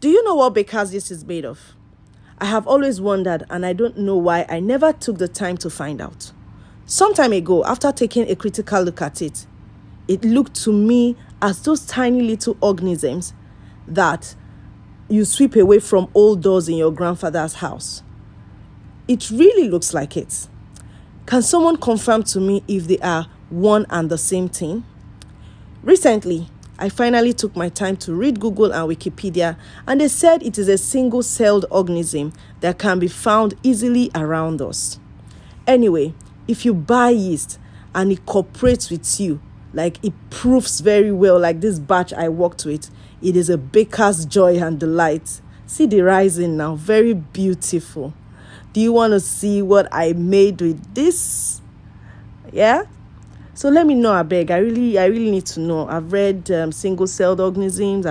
Do you know what baker's is made of? I have always wondered and I don't know why I never took the time to find out. Some time ago, after taking a critical look at it, it looked to me as those tiny little organisms that you sweep away from old doors in your grandfather's house. It really looks like it. Can someone confirm to me if they are one and the same thing? Recently, I finally took my time to read Google and Wikipedia, and they said it is a single celled organism that can be found easily around us. Anyway, if you buy yeast and it cooperates with you, like it proves very well, like this batch I worked with, it is a baker's joy and delight. See the rising now, very beautiful. Do you want to see what I made with this? Yeah? So let me know, I beg. I really, I really need to know. I've read um, single-celled organisms.